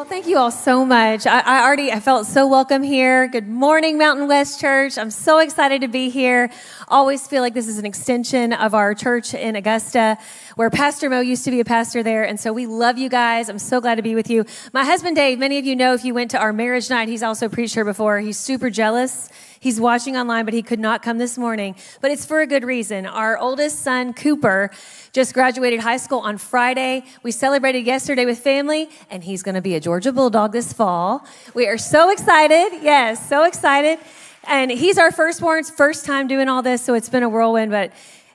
Well, thank you all so much. I, I, already I felt so welcome here. Good morning, Mountain West Church. I'm so excited to be here. Always feel like this is an extension of our church in Augusta, where Pastor Mo used to be a pastor there. And so we love you guys. I'm so glad to be with you. My husband Dave, many of you know if you went to our marriage night, he's also preached here before. He's super jealous. He's watching online, but he could not come this morning. But it's for a good reason. Our oldest son, Cooper, just graduated high school on Friday. We celebrated yesterday with family, and he's going to be a Georgia Bulldog this fall. We are so excited. Yes, so excited. And he's our firstborn's first time doing all this, so it's been a whirlwind, but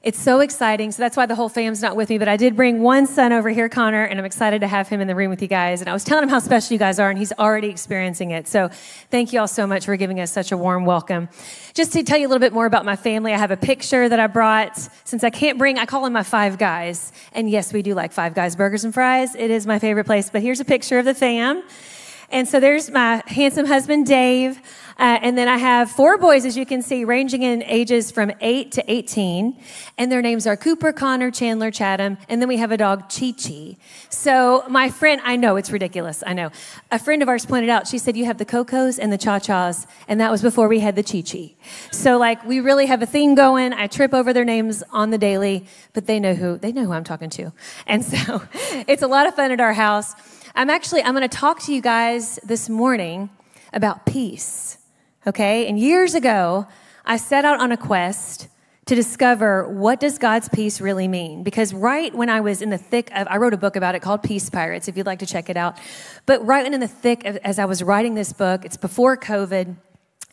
it's so exciting. So that's why the whole fam's not with me. But I did bring one son over here, Connor, and I'm excited to have him in the room with you guys. And I was telling him how special you guys are, and he's already experiencing it. So thank you all so much for giving us such a warm welcome. Just to tell you a little bit more about my family, I have a picture that I brought. Since I can't bring, I call them my five guys. And yes, we do like five guys burgers and fries. It is my favorite place. But here's a picture of the fam. And so there's my handsome husband, Dave. Uh, and then I have four boys, as you can see, ranging in ages from 8 to 18. And their names are Cooper, Connor, Chandler, Chatham. And then we have a dog, Chi Chi. So my friend, I know it's ridiculous. I know. A friend of ours pointed out, she said, You have the Cocos and the Cha Chas. And that was before we had the Chi Chi. So, like, we really have a theme going. I trip over their names on the daily, but they know who, they know who I'm talking to. And so it's a lot of fun at our house. I'm actually, I'm going to talk to you guys this morning about peace okay? And years ago, I set out on a quest to discover what does God's peace really mean? Because right when I was in the thick of, I wrote a book about it called Peace Pirates, if you'd like to check it out. But right when in the thick of, as I was writing this book, it's before COVID,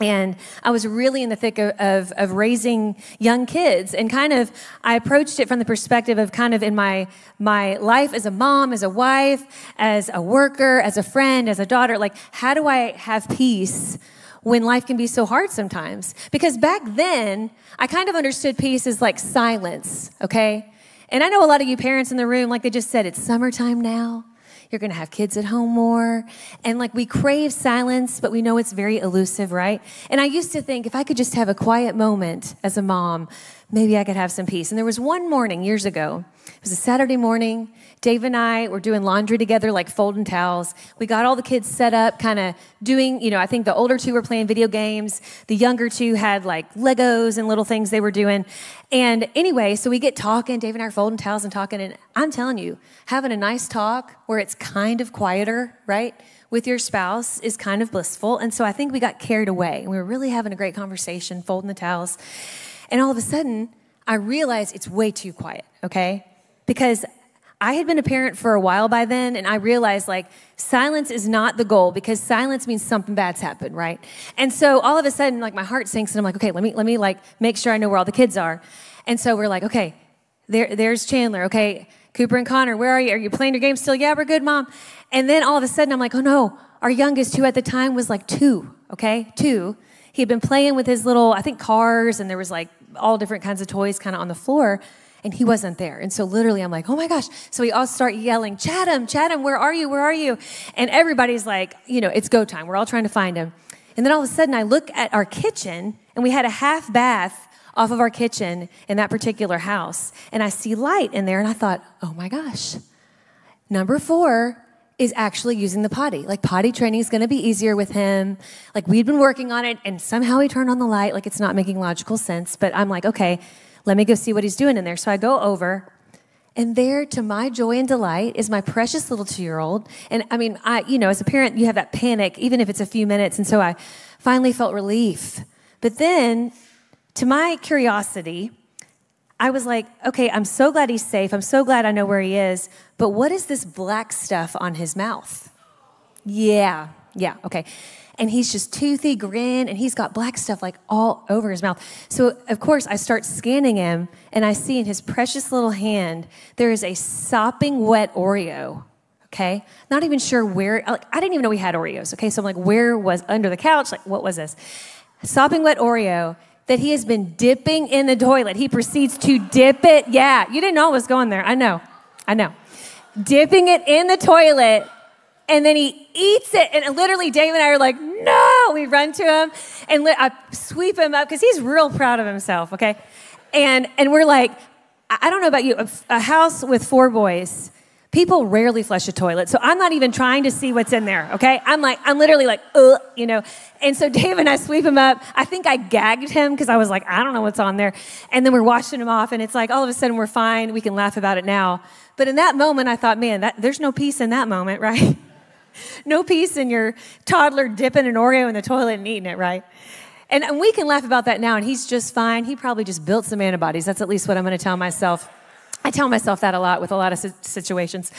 and I was really in the thick of, of, of, raising young kids and kind of, I approached it from the perspective of kind of in my, my life as a mom, as a wife, as a worker, as a friend, as a daughter, like how do I have peace when life can be so hard sometimes. Because back then, I kind of understood peace as like silence, okay? And I know a lot of you parents in the room, like they just said, it's summertime now. You're going to have kids at home more. And like we crave silence, but we know it's very elusive, right? And I used to think if I could just have a quiet moment as a mom, maybe I could have some peace. And there was one morning years ago, it was a Saturday morning. Dave and I were doing laundry together, like folding towels. We got all the kids set up, kind of doing, you know, I think the older two were playing video games. The younger two had like Legos and little things they were doing. And anyway, so we get talking. Dave and I are folding towels and talking. And I'm telling you, having a nice talk where it's kind of quieter, right? With your spouse is kind of blissful. And so I think we got carried away. We were really having a great conversation, folding the towels. And all of a sudden, I realized it's way too quiet, okay? Because I had been a parent for a while by then, and I realized like silence is not the goal because silence means something bad's happened, right? And so all of a sudden, like my heart sinks, and I'm like, okay, let me let me like make sure I know where all the kids are. And so we're like, okay, there, there's Chandler. Okay, Cooper and Connor, where are you? Are you playing your game still? Yeah, we're good, mom. And then all of a sudden, I'm like, oh no, our youngest, who at the time was like two, okay, two. He had been playing with his little, I think, cars, and there was like all different kinds of toys kind of on the floor and he wasn't there. And so literally I'm like, oh my gosh. So we all start yelling, Chatham, Chatham, where are you? Where are you? And everybody's like, you know, it's go time. We're all trying to find him. And then all of a sudden I look at our kitchen and we had a half bath off of our kitchen in that particular house. And I see light in there and I thought, oh my gosh. Number four is actually using the potty. Like potty training is going to be easier with him. Like we'd been working on it and somehow he turned on the light. Like it's not making logical sense. But I'm like, okay, let me go see what he's doing in there. So I go over, and there, to my joy and delight, is my precious little two year old. And I mean, I, you know, as a parent, you have that panic, even if it's a few minutes. And so I finally felt relief. But then, to my curiosity, I was like, okay, I'm so glad he's safe. I'm so glad I know where he is. But what is this black stuff on his mouth? Yeah, yeah, okay and he's just toothy grin and he's got black stuff like all over his mouth. So, of course, I start scanning him and I see in his precious little hand there is a sopping wet Oreo. Okay, not even sure where. Like, I didn't even know we had Oreos. Okay, so I'm like, where was under the couch? Like, what was this? Sopping wet Oreo that he has been dipping in the toilet. He proceeds to dip it. Yeah, you didn't know it was going there. I know. I know. Dipping it in the toilet and then he eats it. And literally, Dave and I are like, no. We run to him and I sweep him up because he's real proud of himself, okay? And, and we're like, I don't know about you, a house with four boys, People rarely flush a toilet, so I'm not even trying to see what's in there, okay? I'm like, I'm literally like, ugh, you know. And so Dave and I sweep him up. I think I gagged him because I was like, I don't know what's on there. And then we're washing him off, and it's like all of a sudden we're fine. We can laugh about it now. But in that moment, I thought, man, that, there's no peace in that moment, right? No peace in your toddler dipping an Oreo in the toilet and eating it, right? And, and we can laugh about that now, and he's just fine. He probably just built some antibodies. That's at least what I'm going to tell myself. I tell myself that a lot with a lot of situations.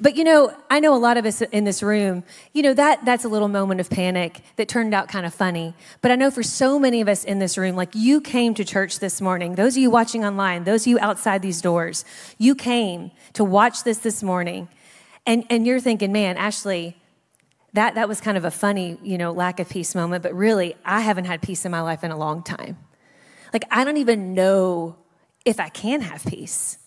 But you know, I know a lot of us in this room, you know, that that's a little moment of panic that turned out kind of funny. But I know for so many of us in this room, like you came to church this morning, those of you watching online, those of you outside these doors, you came to watch this this morning. And and you're thinking, "Man, Ashley, that that was kind of a funny, you know, lack of peace moment, but really, I haven't had peace in my life in a long time. Like I don't even know if I can have peace."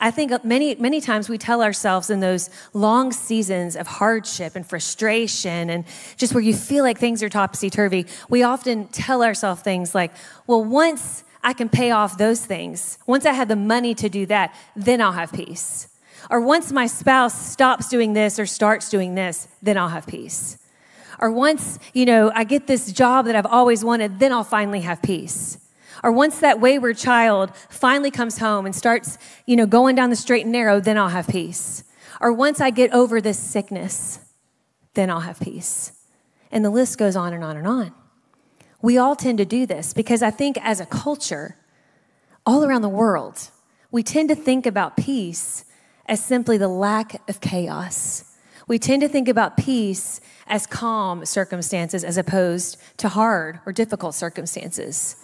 I think many, many times we tell ourselves in those long seasons of hardship and frustration and just where you feel like things are topsy turvy, we often tell ourselves things like, well, once I can pay off those things, once I have the money to do that, then I'll have peace. Or once my spouse stops doing this or starts doing this, then I'll have peace. Or once, you know, I get this job that I've always wanted, then I'll finally have peace. Or once that wayward child finally comes home and starts, you know, going down the straight and narrow, then I'll have peace. Or once I get over this sickness, then I'll have peace. And the list goes on and on and on. We all tend to do this because I think as a culture, all around the world, we tend to think about peace as simply the lack of chaos. We tend to think about peace as calm circumstances as opposed to hard or difficult circumstances.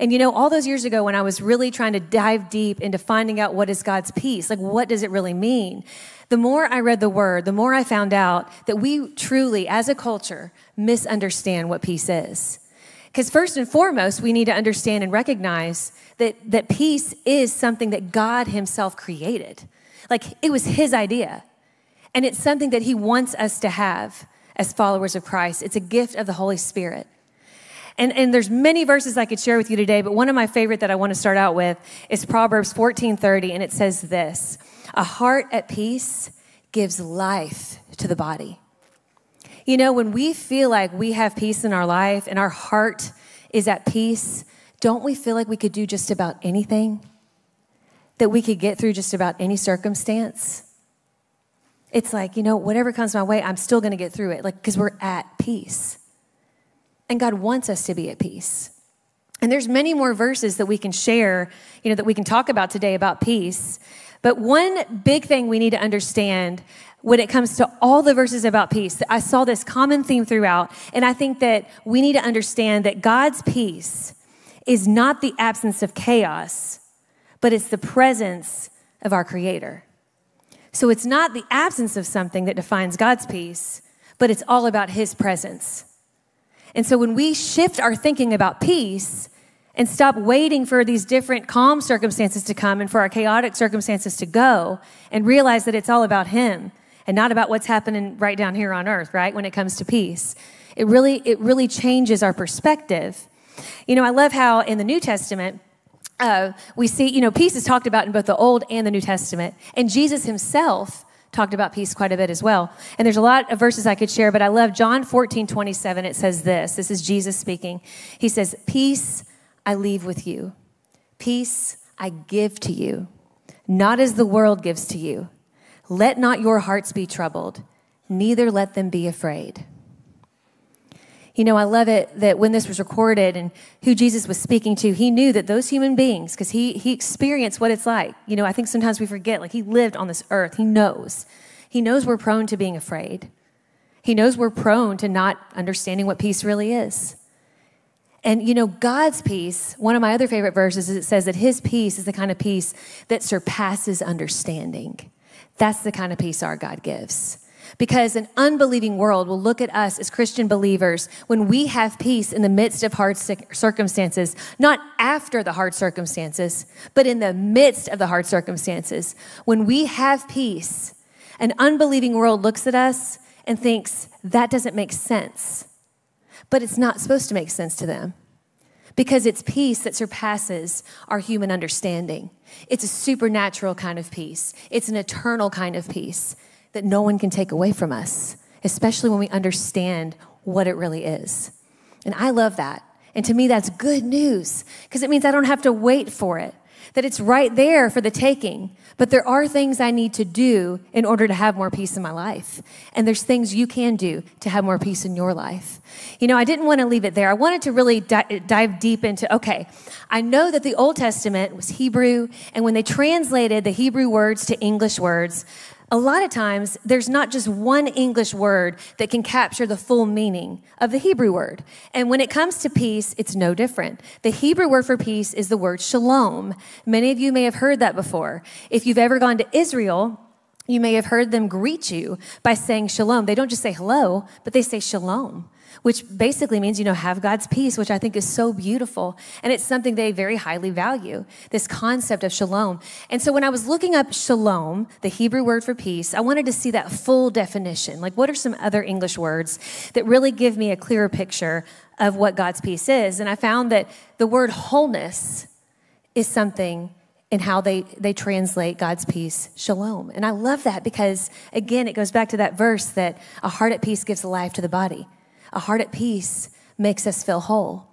And you know, all those years ago when I was really trying to dive deep into finding out what is God's peace, like what does it really mean? The more I read the word, the more I found out that we truly, as a culture, misunderstand what peace is. Because first and foremost, we need to understand and recognize that, that peace is something that God Himself created. Like it was His idea. And it's something that He wants us to have as followers of Christ. It's a gift of the Holy Spirit. And, and there's many verses I could share with you today, but one of my favorite that I want to start out with is Proverbs 14:30, and it says this: a heart at peace gives life to the body. You know, when we feel like we have peace in our life and our heart is at peace, don't we feel like we could do just about anything? That we could get through just about any circumstance? It's like, you know, whatever comes my way, I'm still going to get through it, like, because we're at peace. And God wants us to be at peace. And there's many more verses that we can share, you know, that we can talk about today about peace. But one big thing we need to understand when it comes to all the verses about peace, I saw this common theme throughout, and I think that we need to understand that God's peace is not the absence of chaos, but it's the presence of our Creator. So it's not the absence of something that defines God's peace, but it's all about His presence. And so when we shift our thinking about peace and stop waiting for these different calm circumstances to come and for our chaotic circumstances to go and realize that it's all about Him and not about what's happening right down here on earth, right? When it comes to peace, it really, it really changes our perspective. You know, I love how in the New Testament, uh, we see, you know, peace is talked about in both the Old and the New Testament. And Jesus himself talked about peace quite a bit as well. And there's a lot of verses I could share, but I love John 14, 27. It says this this is Jesus speaking. He says, Peace I leave with you, peace I give to you, not as the world gives to you. Let not your hearts be troubled, neither let them be afraid. You know, I love it that when this was recorded and who Jesus was speaking to, he knew that those human beings, because he, he experienced what it's like. You know, I think sometimes we forget, like, he lived on this earth. He knows. He knows we're prone to being afraid. He knows we're prone to not understanding what peace really is. And you know, God's peace, one of my other favorite verses is it says that his peace is the kind of peace that surpasses understanding. That's the kind of peace our God gives. Because an unbelieving world will look at us as Christian believers when we have peace in the midst of hard circumstances, not after the hard circumstances, but in the midst of the hard circumstances. When we have peace, an unbelieving world looks at us and thinks that doesn't make sense. But it's not supposed to make sense to them because it's peace that surpasses our human understanding. It's a supernatural kind of peace, it's an eternal kind of peace that no one can take away from us, especially when we understand what it really is. And I love that. And to me, that's good news because it means I don't have to wait for it, that it's right there for the taking. But there are things I need to do in order to have more peace in my life. And there's things you can do to have more peace in your life. You know, I didn't want to leave it there. I wanted to really di- dive deep into okay, I know that the Old Testament was Hebrew, and when they translated the Hebrew words to English words, a lot of times there's not just one English word that can capture the full meaning of the Hebrew word. And when it comes to peace, it's no different. The Hebrew word for peace is the word shalom. Many of you may have heard that before. If you've ever gone to Israel, you may have heard them greet you by saying shalom. They don't just say hello, but they say shalom which basically means, you know, have God's peace, which I think is so beautiful. And it's something they very highly value, this concept of shalom. And so when I was looking up shalom, the Hebrew word for peace, I wanted to see that full definition. Like, what are some other English words that really give me a clearer picture of what God's peace is? And I found that the word wholeness is something in how they, they translate God's peace, shalom. And I love that because, again, it goes back to that verse that a heart at peace gives life to the body. A heart at peace makes us feel whole.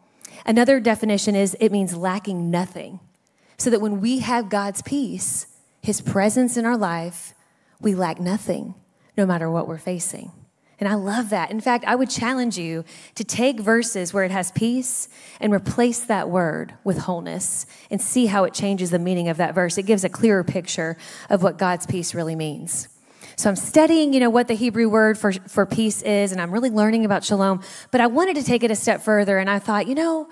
Another definition is it means lacking nothing. So that when we have God's peace, His presence in our life, we lack nothing, no matter what we're facing. And I love that. In fact, I would challenge you to take verses where it has peace and replace that word with wholeness and see how it changes the meaning of that verse. It gives a clearer picture of what God's peace really means. So I'm studying, you know, what the Hebrew word for, for peace is, and I'm really learning about shalom. But I wanted to take it a step further, and I thought, you know,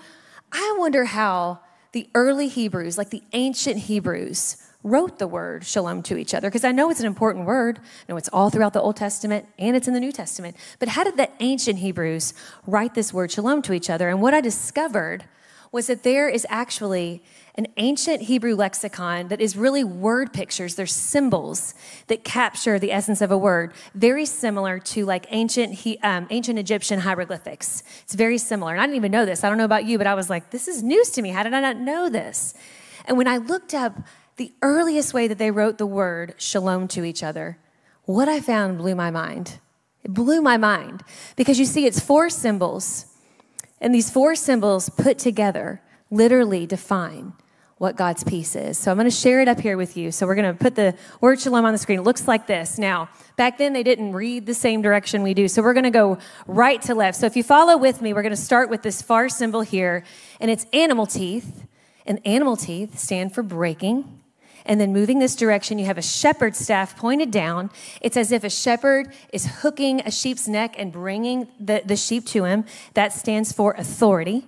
I wonder how the early Hebrews, like the ancient Hebrews, wrote the word shalom to each other because I know it's an important word. I know it's all throughout the Old Testament and it's in the New Testament. But how did the ancient Hebrews write this word shalom to each other? And what I discovered was that there is actually an ancient Hebrew lexicon that is really word pictures. They're symbols that capture the essence of a word, very similar to like ancient, um, ancient Egyptian hieroglyphics. It's very similar. And I didn't even know this. I don't know about you, but I was like, this is news to me. How did I not know this? And when I looked up the earliest way that they wrote the word shalom to each other, what I found blew my mind. It blew my mind because you see, it's four symbols. And these four symbols put together literally define what God's peace is. So I'm going to share it up here with you. So we're going to put the word shalom on the screen. It looks like this. Now, back then they didn't read the same direction we do. So we're going to go right to left. So if you follow with me, we're going to start with this far symbol here, and it's animal teeth. And animal teeth stand for breaking. And then moving this direction, you have a shepherd's staff pointed down. It's as if a shepherd is hooking a sheep's neck and bringing the, the sheep to him. That stands for authority.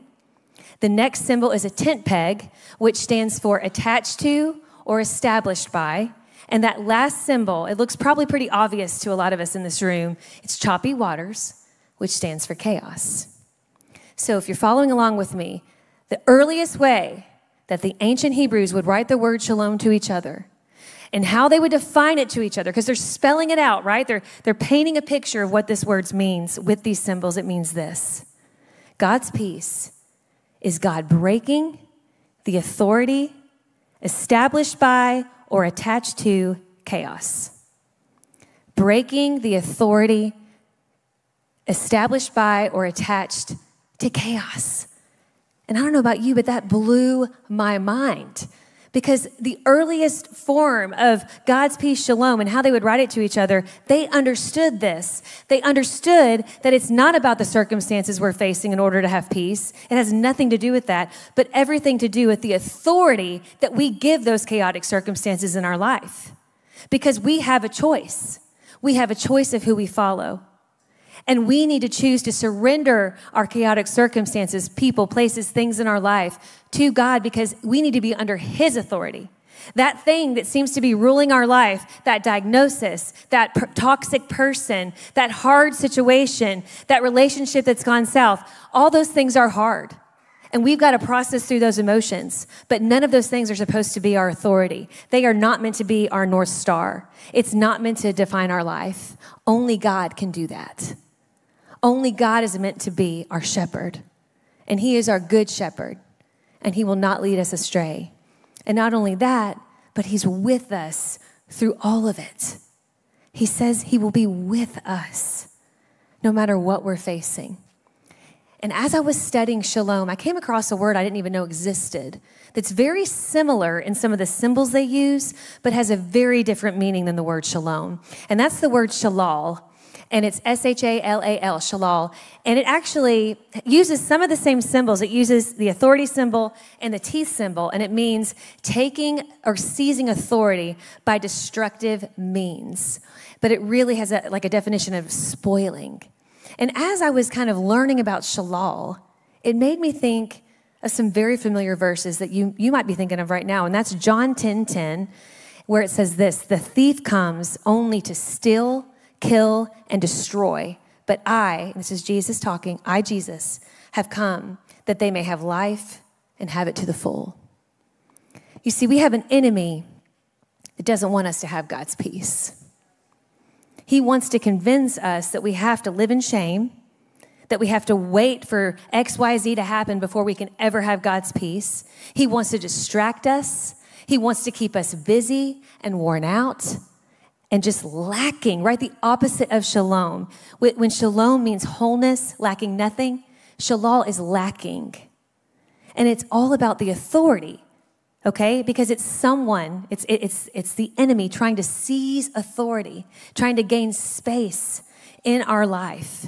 The next symbol is a tent peg, which stands for attached to or established by. And that last symbol, it looks probably pretty obvious to a lot of us in this room. It's choppy waters, which stands for chaos. So if you're following along with me, the earliest way that the ancient Hebrews would write the word shalom to each other and how they would define it to each other, because they're spelling it out, right? They're, they're painting a picture of what this word means with these symbols. It means this God's peace is God breaking the authority established by or attached to chaos. Breaking the authority established by or attached to chaos. And I don't know about you, but that blew my mind because the earliest form of God's peace, shalom, and how they would write it to each other, they understood this. They understood that it's not about the circumstances we're facing in order to have peace. It has nothing to do with that, but everything to do with the authority that we give those chaotic circumstances in our life. Because we have a choice. We have a choice of who we follow. And we need to choose to surrender our chaotic circumstances, people, places, things in our life to God because we need to be under His authority. That thing that seems to be ruling our life, that diagnosis, that per- toxic person, that hard situation, that relationship that's gone south, all those things are hard. And we've got to process through those emotions. But none of those things are supposed to be our authority. They are not meant to be our North Star. It's not meant to define our life. Only God can do that. Only God is meant to be our shepherd, and He is our good shepherd. and he will not lead us astray. And not only that, but he's with us through all of it. He says he will be with us no matter what we're facing. And as I was studying shalom, I came across a word I didn't even know existed that's very similar in some of the symbols they use, but has a very different meaning than the word shalom. And that's the word shalal. And it's S H A L A L, shalal. And it actually uses some of the same symbols. It uses the authority symbol and the teeth symbol, and it means taking or seizing authority by destructive means. But it really has a, like a definition of spoiling. And as I was kind of learning about shalal, it made me think of some very familiar verses that you, you might be thinking of right now. And that's John 10 10, where it says this The thief comes only to steal, kill, and destroy. But I, this is Jesus talking, I, Jesus, have come that they may have life and have it to the full. You see, we have an enemy that doesn't want us to have God's peace. He wants to convince us that we have to live in shame, that we have to wait for XYZ to happen before we can ever have God's peace. He wants to distract us. He wants to keep us busy and worn out and just lacking, right? The opposite of shalom. When shalom means wholeness, lacking nothing, shalal is lacking. And it's all about the authority okay? Because it's someone, it's, it's, it's the enemy trying to seize authority, trying to gain space in our life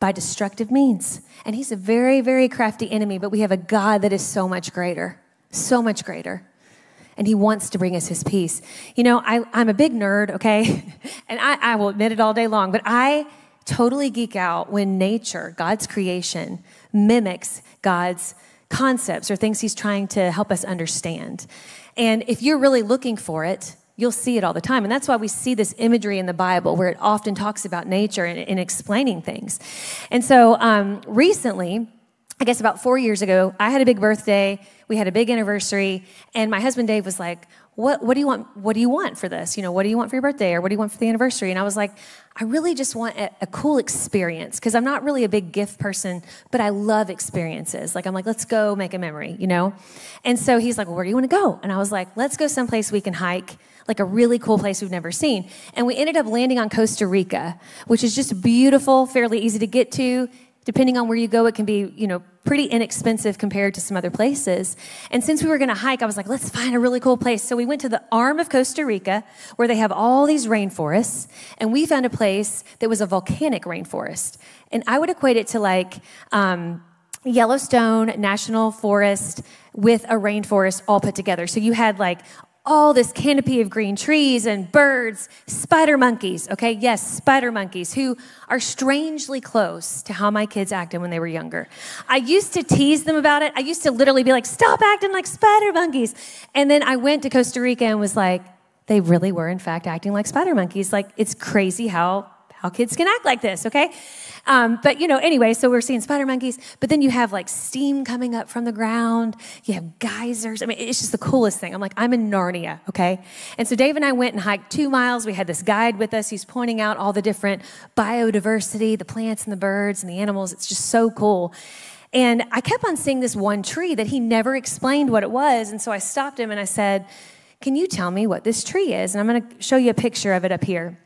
by destructive means. And he's a very, very crafty enemy, but we have a God that is so much greater, so much greater. And he wants to bring us his peace. You know, I, I'm a big nerd, okay? and I, I will admit it all day long, but I totally geek out when nature, God's creation, mimics God's concepts or things he's trying to help us understand. And if you're really looking for it, you'll see it all the time. And that's why we see this imagery in the Bible where it often talks about nature and, and explaining things. And so um, recently, I guess about four years ago, I had a big birthday. We had a big anniversary, and my husband Dave was like, what, what do you want? What do you want for this? You know, what do you want for your birthday or what do you want for the anniversary? And I was like, I really just want a, a cool experience because I'm not really a big gift person, but I love experiences. Like, I'm like, let's go make a memory, you know? And so he's like, well, where do you want to go? And I was like, let's go someplace we can hike, like a really cool place we've never seen. And we ended up landing on Costa Rica, which is just beautiful, fairly easy to get to depending on where you go, it can be, you know, pretty inexpensive compared to some other places. And since we were going to hike, I was like, let's find a really cool place. So we went to the arm of Costa Rica where they have all these rainforests. And we found a place that was a volcanic rainforest. And I would equate it to like, um, Yellowstone National Forest with a rainforest all put together. So you had like all this canopy of green trees and birds, spider monkeys, okay? Yes, spider monkeys who are strangely close to how my kids acted when they were younger. I used to tease them about it. I used to literally be like, stop acting like spider monkeys. And then I went to Costa Rica and was like, they really were, in fact, acting like spider monkeys. Like, it's crazy how, how kids can act like this, okay? Um, but you know, anyway, so we're seeing spider monkeys, but then you have like steam coming up from the ground. You have geysers. I mean, it's just the coolest thing. I'm like, I'm in Narnia, okay? And so Dave and I went and hiked two miles. We had this guide with us. He's pointing out all the different biodiversity, the plants and the birds and the animals. It's just so cool. And I kept on seeing this one tree that he never explained what it was. And so I stopped him and I said, Can you tell me what this tree is? And I'm going to show you a picture of it up here.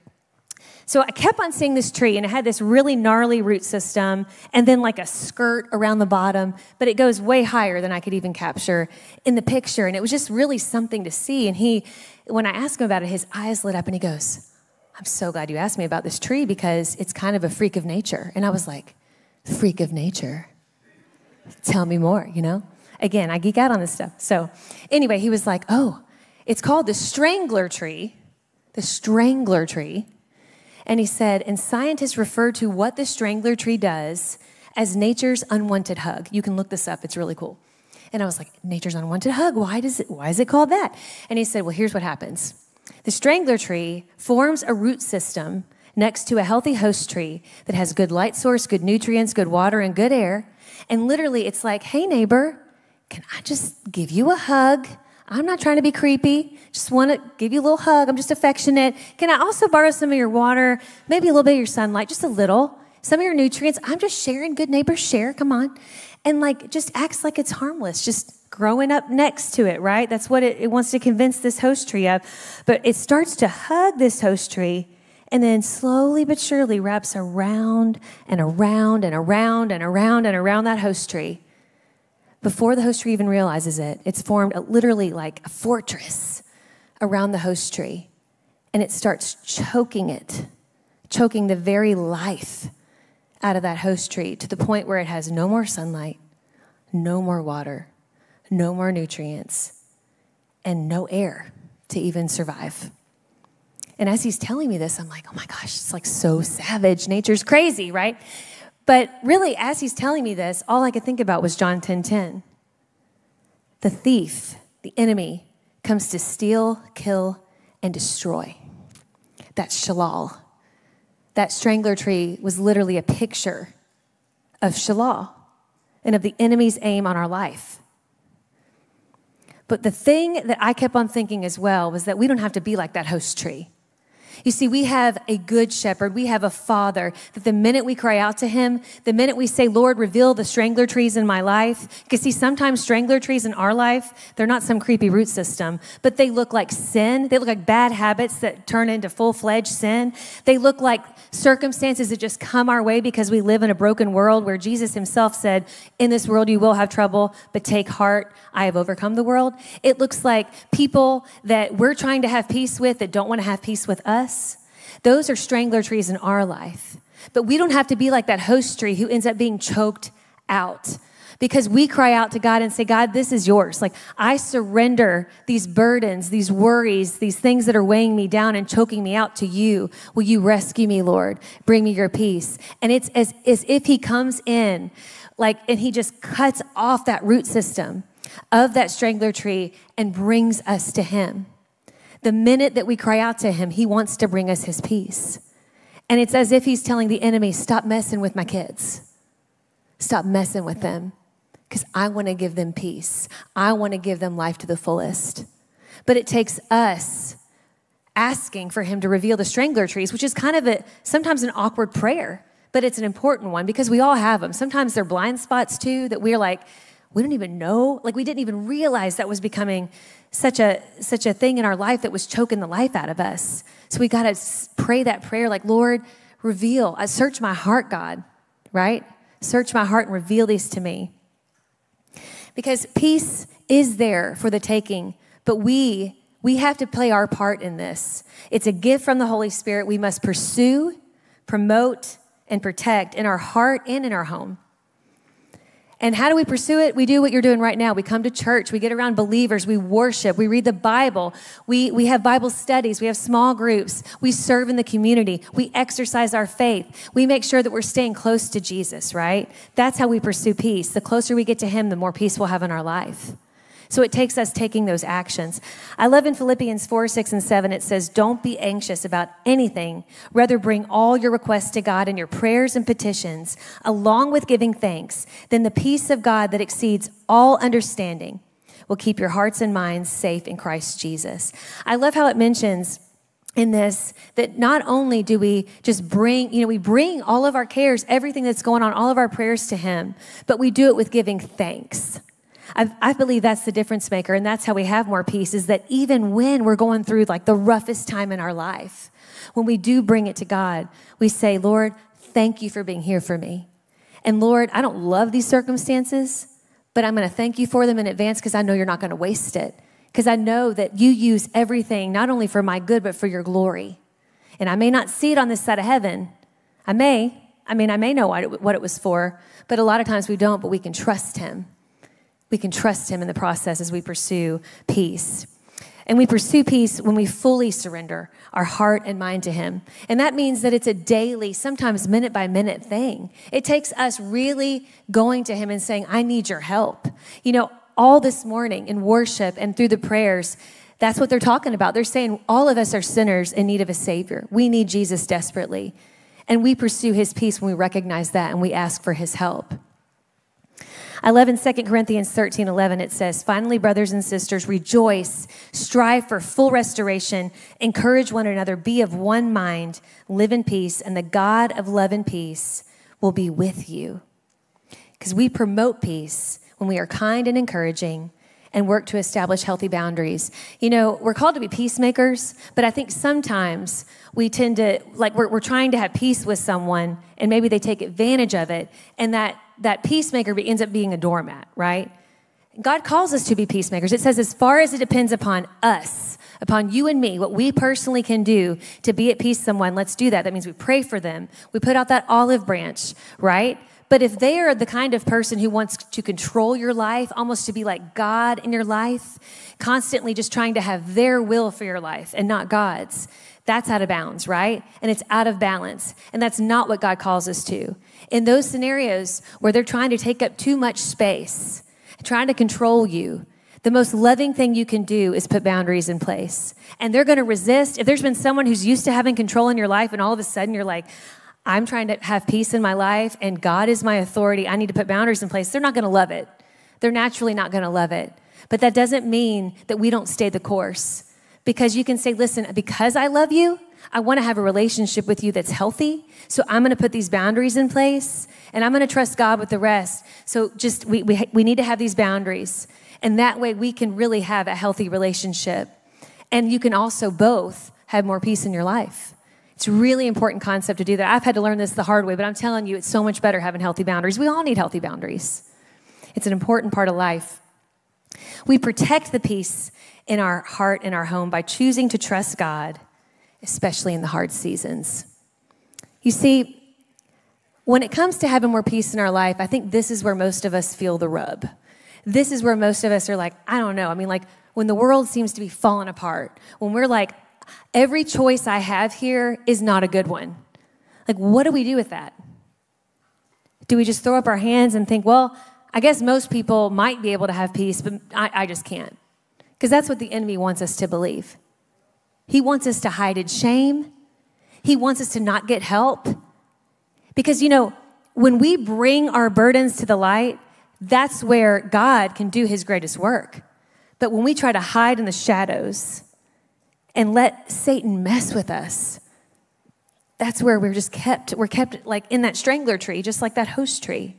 So I kept on seeing this tree, and it had this really gnarly root system, and then like a skirt around the bottom, but it goes way higher than I could even capture in the picture. And it was just really something to see. And he, when I asked him about it, his eyes lit up and he goes, I'm so glad you asked me about this tree because it's kind of a freak of nature. And I was like, freak of nature? Tell me more, you know? Again, I geek out on this stuff. So, anyway, he was like, oh, it's called the strangler tree, the strangler tree. And he said, and scientists refer to what the strangler tree does as nature's unwanted hug. You can look this up, it's really cool. And I was like, nature's unwanted hug, why, does it, why is it called that? And he said, well, here's what happens the strangler tree forms a root system next to a healthy host tree that has good light source, good nutrients, good water, and good air. And literally, it's like, hey, neighbor, can I just give you a hug? I'm not trying to be creepy. Just want to give you a little hug. I'm just affectionate. Can I also borrow some of your water? Maybe a little bit of your sunlight, just a little. Some of your nutrients. I'm just sharing. Good neighbors share. Come on. And like, just acts like it's harmless. Just growing up next to it, right? That's what it, it wants to convince this host tree of. But it starts to hug this host tree and then slowly but surely wraps around and around and around and around and around that host tree. Before the host tree even realizes it, it's formed a, literally like a fortress around the host tree. And it starts choking it, choking the very life out of that host tree to the point where it has no more sunlight, no more water, no more nutrients, and no air to even survive. And as he's telling me this, I'm like, oh my gosh, it's like so savage. Nature's crazy, right? But really, as he's telling me this, all I could think about was John 10 10. The thief, the enemy, comes to steal, kill, and destroy. That's Shalal. That strangler tree was literally a picture of Shalal and of the enemy's aim on our life. But the thing that I kept on thinking as well was that we don't have to be like that host tree. You see, we have a good shepherd. We have a father that the minute we cry out to him, the minute we say, Lord, reveal the strangler trees in my life, because see, sometimes strangler trees in our life, they're not some creepy root system, but they look like sin. They look like bad habits that turn into full fledged sin. They look like circumstances that just come our way because we live in a broken world where Jesus himself said, In this world you will have trouble, but take heart, I have overcome the world. It looks like people that we're trying to have peace with that don't want to have peace with us. Those are strangler trees in our life. But we don't have to be like that host tree who ends up being choked out because we cry out to God and say, God, this is yours. Like, I surrender these burdens, these worries, these things that are weighing me down and choking me out to you. Will you rescue me, Lord? Bring me your peace. And it's as, as if He comes in, like, and He just cuts off that root system of that strangler tree and brings us to Him. The minute that we cry out to Him, He wants to bring us His peace. And it's as if He's telling the enemy, stop messing with my kids. Stop messing with them because I want to give them peace. I want to give them life to the fullest. But it takes us asking for him to reveal the strangler trees, which is kind of a sometimes an awkward prayer, but it's an important one because we all have them. Sometimes they're blind spots too that we're like, we don't even know, like we didn't even realize that was becoming such a such a thing in our life that was choking the life out of us. So we got to pray that prayer like, Lord, reveal. I search my heart, God, right? Search my heart and reveal these to me. Because peace is there for the taking, but we we have to play our part in this. It's a gift from the Holy Spirit we must pursue, promote, and protect in our heart and in our home. And how do we pursue it? We do what you're doing right now. We come to church, we get around believers, we worship, we read the Bible, we, we have Bible studies, we have small groups, we serve in the community, we exercise our faith, we make sure that we're staying close to Jesus, right? That's how we pursue peace. The closer we get to Him, the more peace we'll have in our life. So it takes us taking those actions. I love in Philippians 4, 6, and 7, it says, Don't be anxious about anything. Rather, bring all your requests to God and your prayers and petitions, along with giving thanks. Then the peace of God that exceeds all understanding will keep your hearts and minds safe in Christ Jesus. I love how it mentions in this that not only do we just bring, you know, we bring all of our cares, everything that's going on, all of our prayers to Him, but we do it with giving thanks. I, I believe that's the difference maker, and that's how we have more peace. Is that even when we're going through like the roughest time in our life, when we do bring it to God, we say, Lord, thank you for being here for me. And Lord, I don't love these circumstances, but I'm going to thank you for them in advance because I know you're not going to waste it. Because I know that you use everything not only for my good, but for your glory. And I may not see it on this side of heaven. I may. I mean, I may know what it, what it was for, but a lot of times we don't, but we can trust Him we can trust Him in the process as we pursue peace. And we pursue peace when we fully surrender our heart and mind to Him. And that means that it's a daily, sometimes minute by minute thing. It takes us really going to Him and saying, I need your help. You know, all this morning in worship and through the prayers, that's what they're talking about. They're saying all of us are sinners in need of a Savior. We need Jesus desperately. And we pursue His peace when we recognize that and we ask for His help. I love in 2 Corinthians 13 11, it says, Finally, brothers and sisters, rejoice, strive for full restoration, encourage one another, be of one mind, live in peace, and the God of love and peace will be with you. Because we promote peace when we are kind and encouraging, and work to establish healthy boundaries. You know, we're called to be peacemakers, but I think sometimes we tend to, like, we're, we're trying to have peace with someone and maybe they take advantage of it, and that, that peacemaker ends up being a doormat, right? God calls us to be peacemakers. It says, as far as it depends upon us, upon you and me, what we personally can do to be at peace with someone, let's do that. That means we pray for them. We put out that olive branch, right? But if they are the kind of person who wants to control your life, almost to be like God in your life, constantly just trying to have their will for your life and not God's, that's out of bounds, right? And it's out of balance. And that's not what God calls us to. In those scenarios where they're trying to take up too much space, trying to control you, the most loving thing you can do is put boundaries in place. And they're going to resist. If there's been someone who's used to having control in your life and all of a sudden you're like, I'm trying to have peace in my life and God is my authority. I need to put boundaries in place. They're not going to love it. They're naturally not going to love it. But that doesn't mean that we don't stay the course. Because you can say, listen, because I love you, I want to have a relationship with you that's healthy. So I'm going to put these boundaries in place and I'm going to trust God with the rest. So just, we, we, we need to have these boundaries. And that way we can really have a healthy relationship. And you can also both have more peace in your life. It's a really important concept to do that. I've had to learn this the hard way, but I'm telling you, it's so much better having healthy boundaries. We all need healthy boundaries. It's an important part of life. We protect the peace in our heart and our home by choosing to trust God, especially in the hard seasons. You see, when it comes to having more peace in our life, I think this is where most of us feel the rub. This is where most of us are like, I don't know. I mean, like when the world seems to be falling apart, when we're like, every choice I have here is not a good one. Like, what do we do with that? Do we just throw up our hands and think, well, I guess most people might be able to have peace, but I, I just can't? Because that's what the enemy wants us to believe. He wants us to hide in shame, he wants us to not get help. Because, you know, when we bring our burdens to the light, that's where God can do his greatest work. But when we try to hide in the shadows, and let Satan mess with us. That's where we're just kept, we're kept like in that strangler tree, just like that host tree.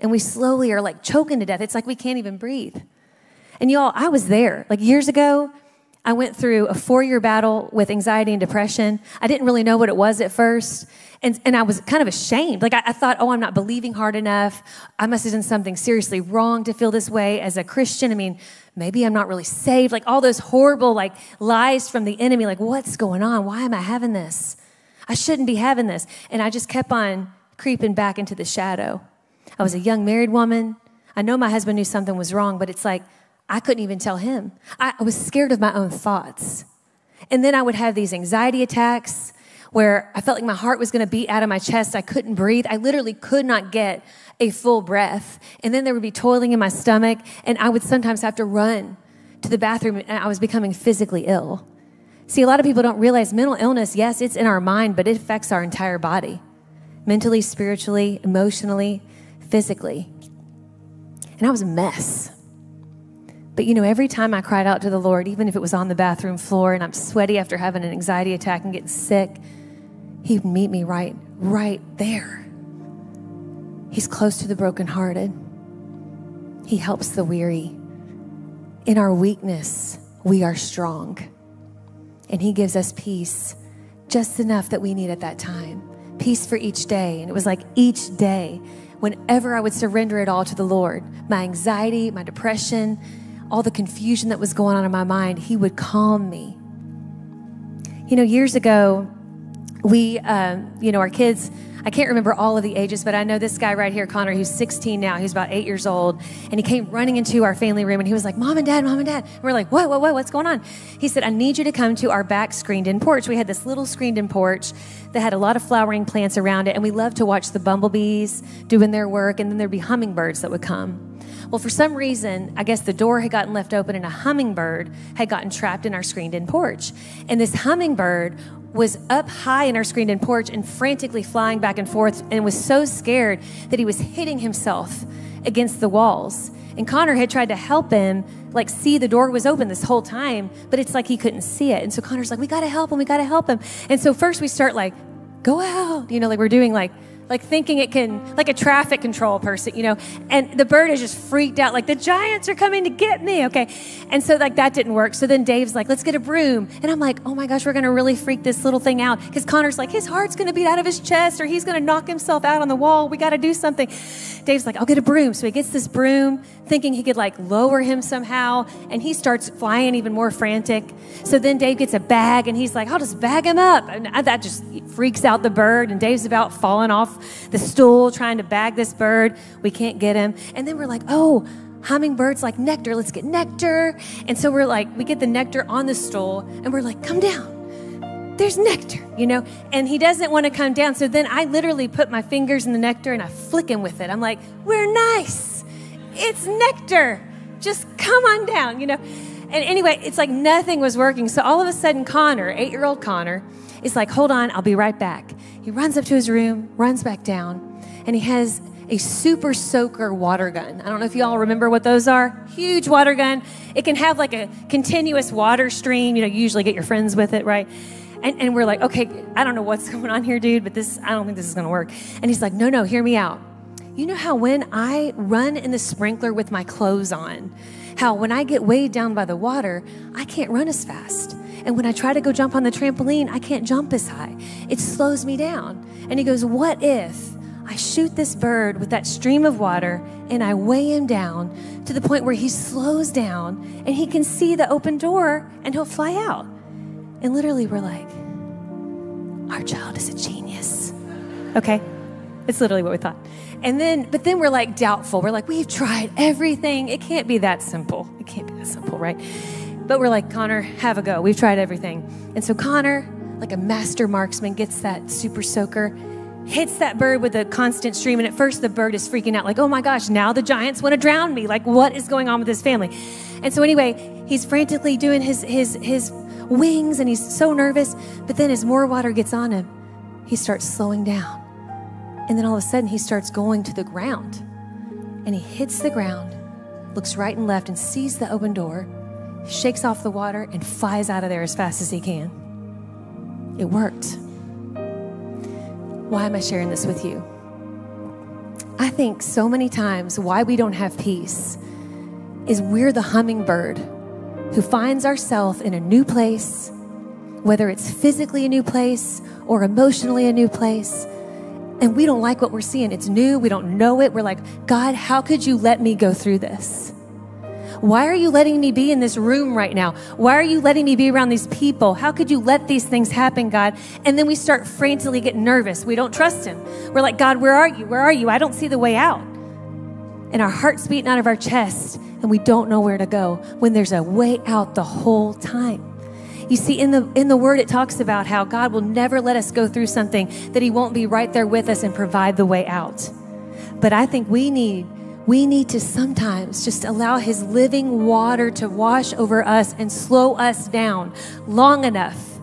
And we slowly are like choking to death. It's like we can't even breathe. And y'all, I was there. Like years ago, I went through a four year battle with anxiety and depression. I didn't really know what it was at first. And, and I was kind of ashamed. Like, I, I, thought, oh, I'm not believing hard enough. I must have done something seriously wrong to feel this way as a Christian. I mean, maybe I'm not really saved. Like, all those horrible, like, lies from the enemy. Like, what's going on? Why am I having this? I shouldn't be having this. And I just kept on creeping back into the shadow. I was a young married woman. I know my husband knew something was wrong, but it's like, I couldn't even tell him. I, I was scared of my own thoughts. And then I would have these anxiety attacks where I felt like my heart was going to beat out of my chest. I couldn't breathe. I literally could not get a full breath. And then there would be toiling in my stomach, and I would sometimes have to run to the bathroom, and I was becoming physically ill. See, a lot of people don't realize mental illness, yes, it's in our mind, but it affects our entire body mentally, spiritually, emotionally, physically. And I was a mess. But you know, every time I cried out to the Lord, even if it was on the bathroom floor and I'm sweaty after having an anxiety attack and getting sick, he would meet me right, right there. He's close to the brokenhearted. He helps the weary. In our weakness, we are strong. And He gives us peace, just enough that we need at that time. Peace for each day. And it was like each day, whenever I would surrender it all to the Lord, my anxiety, my depression, all the confusion that was going on in my mind, He would calm me. You know, years ago, we, um, you know, our kids, I can't remember all of the ages, but I know this guy right here, Connor, who's 16 now. He's about eight years old. And he came running into our family room and he was like, Mom and Dad, Mom and Dad. And we're like, What, what, what, what's going on? He said, I need you to come to our back screened in porch. We had this little screened in porch that had a lot of flowering plants around it. And we loved to watch the bumblebees doing their work. And then there'd be hummingbirds that would come. Well, for some reason, I guess the door had gotten left open and a hummingbird had gotten trapped in our screened in porch. And this hummingbird was up high in our screened in porch and frantically flying back and forth and was so scared that he was hitting himself against the walls. And Connor had tried to help him, like see the door was open this whole time, but it's like he couldn't see it. And so Connor's like, we gotta help him, we gotta help him. And so first we start like, go out, you know, like we're doing like like thinking it can, like a traffic control person, you know. And the bird is just freaked out, like the giants are coming to get me, okay. And so like that didn't work. So then Dave's like, let's get a broom, and I'm like, oh my gosh, we're gonna really freak this little thing out because Connor's like, his heart's gonna beat out of his chest, or he's gonna knock himself out on the wall. We got to do something. Dave's like, I'll get a broom. So he gets this broom, thinking he could like lower him somehow, and he starts flying even more frantic. So then Dave gets a bag, and he's like, I'll just bag him up, and that just freaks out the bird, and Dave's about falling off the stool trying to bag this bird. We can't get him. And then we're like, oh, hummingbirds like nectar. Let's get nectar. And so we're like, we get the nectar on the stool, and we're like, come down. There's nectar, you know? And he doesn't want to come down. So then I literally put my fingers in the nectar and I flick him with it. I'm like, we're nice. It's nectar. Just come on down, you know? And anyway, it's like nothing was working. So all of a sudden, Connor, eight year old Connor, is like, hold on, I'll be right back. He runs up to his room, runs back down, and he has a super soaker water gun. I don't know if you all remember what those are. Huge water gun. It can have like a continuous water stream. You know, you usually get your friends with it, right? And, and we're like, okay, I don't know what's going on here, dude, but this, I don't think this is going to work. And he's like, no, no, hear me out. You know how when I run in the sprinkler with my clothes on, how when I get weighed down by the water, I can't run as fast. And when I try to go jump on the trampoline, I can't jump as high. It slows me down. And he goes, What if I shoot this bird with that stream of water and I weigh him down to the point where he slows down and he can see the open door and he'll fly out? And literally, we're like, Our child is a genius. Okay? It's literally what we thought. And then, but then we're like doubtful. We're like, we've tried everything. It can't be that simple. It can't be that simple, right? But we're like, Connor, have a go. We've tried everything. And so Connor, like a master marksman, gets that super soaker, hits that bird with a constant stream. And at first, the bird is freaking out, like, oh my gosh, now the giants want to drown me. Like, what is going on with this family? And so, anyway, he's frantically doing his, his, his wings and he's so nervous. But then, as more water gets on him, he starts slowing down. And then all of a sudden, he starts going to the ground. And he hits the ground, looks right and left, and sees the open door shakes off the water, and flies out of there as fast as he can. It worked. Why am I sharing this with you? I think so many times why we don't have peace is we're the hummingbird who finds ourselves in a new place, whether it's physically a new place or emotionally a new place, and we don't like what we're seeing. It's new, we don't know it. We're like, God, how could you let me go through this? Why are you letting me be in this room right now? Why are you letting me be around these people? How could you let these things happen, God? And then we start frantically getting nervous. We don't trust Him. We're like, God, where are you? Where are you? I don't see the way out. And our heart's beating out of our chest, and we don't know where to go when there's a way out the whole time. You see, in the in the word it talks about how God will never let us go through something that He won't be right there with us and provide the way out. But I think we need we need to sometimes just allow His living water to wash over us and slow us down long enough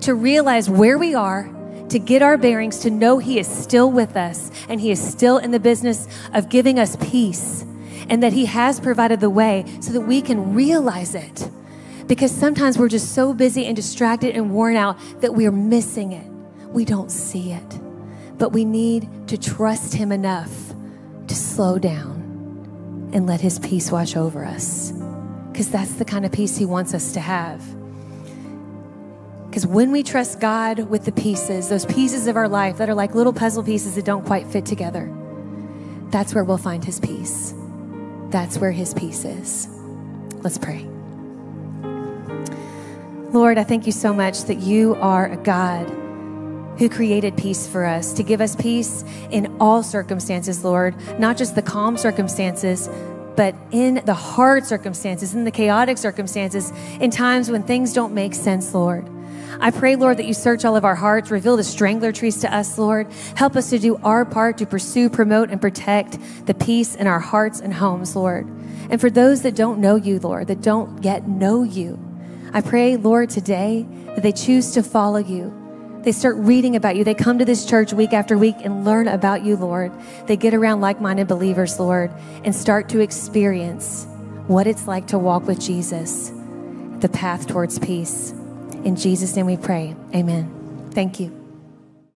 to realize where we are, to get our bearings, to know He is still with us and He is still in the business of giving us peace and that He has provided the way so that we can realize it. Because sometimes we're just so busy and distracted and worn out that we are missing it. We don't see it. But we need to trust Him enough to slow down and let His peace wash over us. Because that's the kind of peace He wants us to have. Because when we trust God with the pieces, those pieces of our life that are like little puzzle pieces that don't quite fit together, that's where we'll find His peace. That's where His peace is. Let's pray. Lord, I thank you so much that you are a God who created peace for us, to give us peace in all circumstances, Lord, not just the calm circumstances, but in the hard circumstances, in the chaotic circumstances, in times when things don't make sense, Lord. I pray, Lord, that you search all of our hearts, reveal the strangler trees to us, Lord. Help us to do our part to pursue, promote, and protect the peace in our hearts and homes, Lord. And for those that don't know you, Lord, that don't yet know you, I pray, Lord, today that they choose to follow you they start reading about you. They come to this church week after week and learn about you, Lord. They get around like minded believers, Lord, and start to experience what it's like to walk with Jesus, the path towards peace. In Jesus' name we pray. Amen. Thank you.